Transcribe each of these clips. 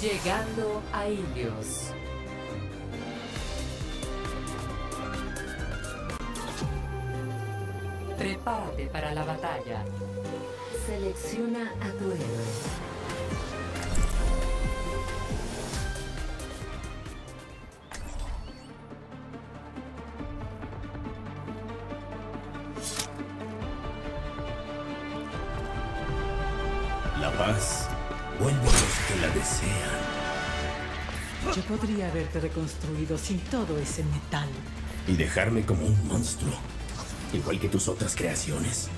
Llegando a Ilios. Prepárate para la batalla. Selecciona a tu héroe. La paz vuelve que la desean. Yo podría haberte reconstruido sin todo ese metal. Y dejarme como un monstruo. Igual que tus otras creaciones.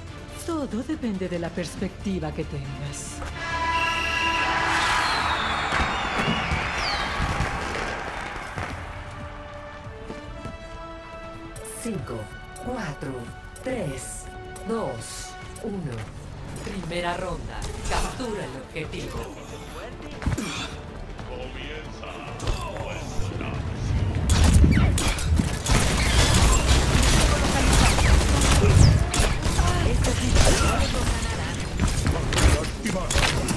Todo depende de la perspectiva que tengas. Cinco, cuatro, tres, dos, uno. Primera ronda. Captura el objetivo. Activar.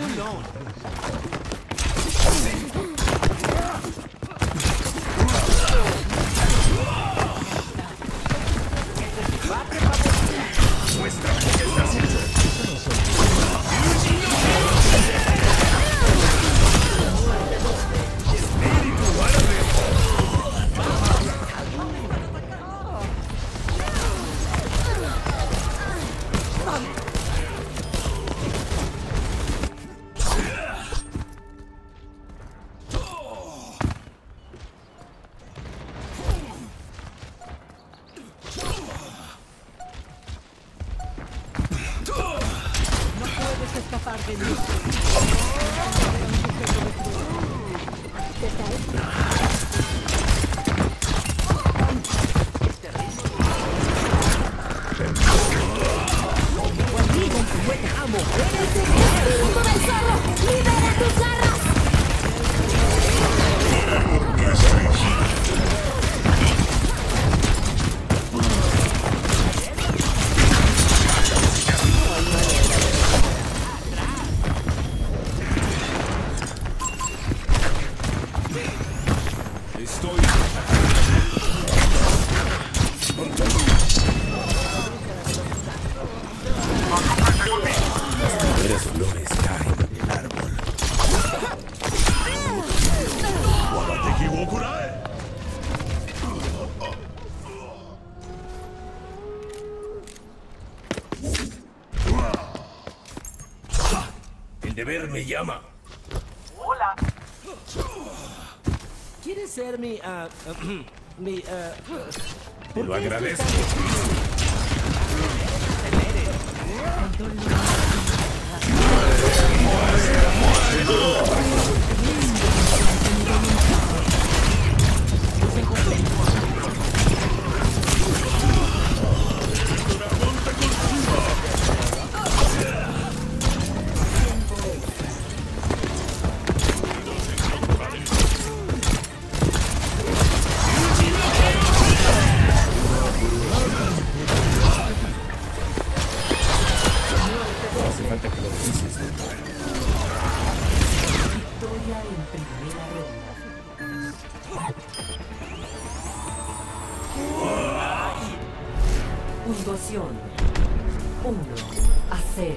Alone. me llama. Hola. ¿Quieres ser mi... Uh, mi... Uh, lo agradezco. Muere, muere, muere. Victoria en primera ronda. A 0.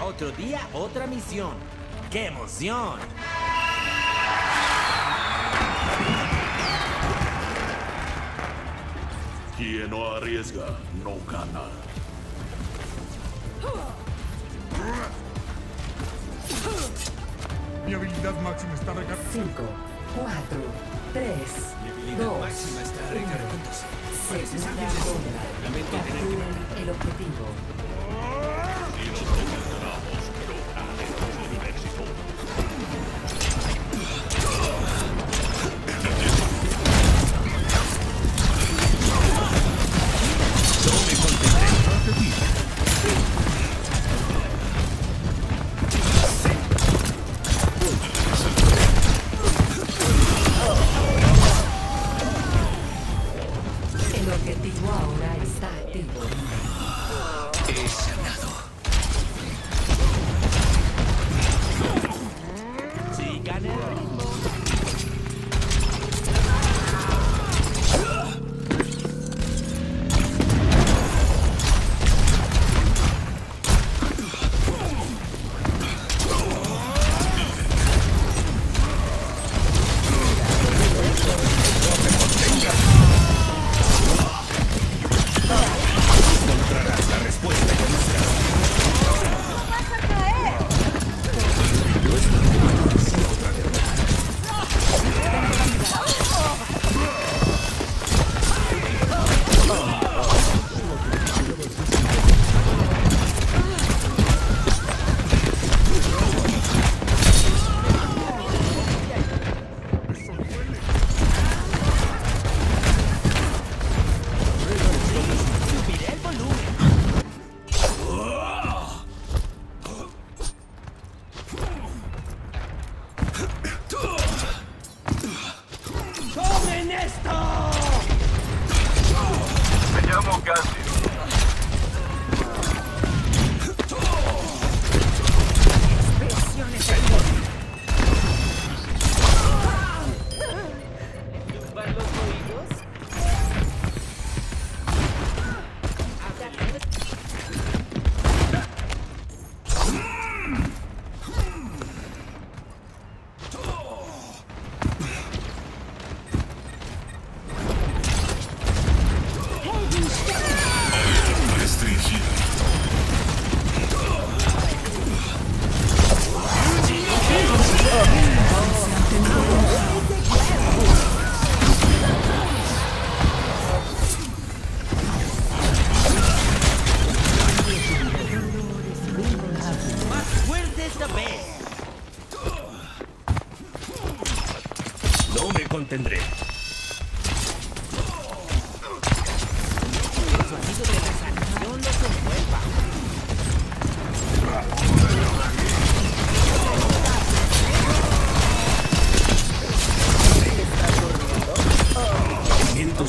Otro día, otra misión. ¡Qué emoción! Quien no arriesga, no gana. Mi habilidad máxima está recargada. 5, 4, 3, 2, está recargándose. segunda ronda. Capturen el objetivo.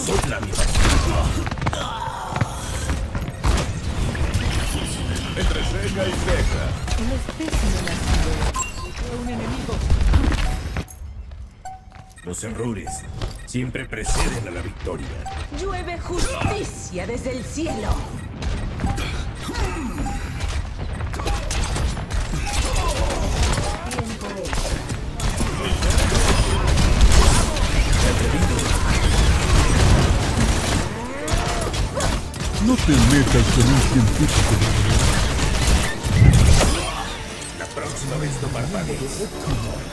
Sopla mi Entre ceja y ceja. Espécimen sido un enemigo. Los errores siempre preceden a la victoria. Llueve justicia desde el cielo. No te metas con un científico. La próxima vez no parpadees.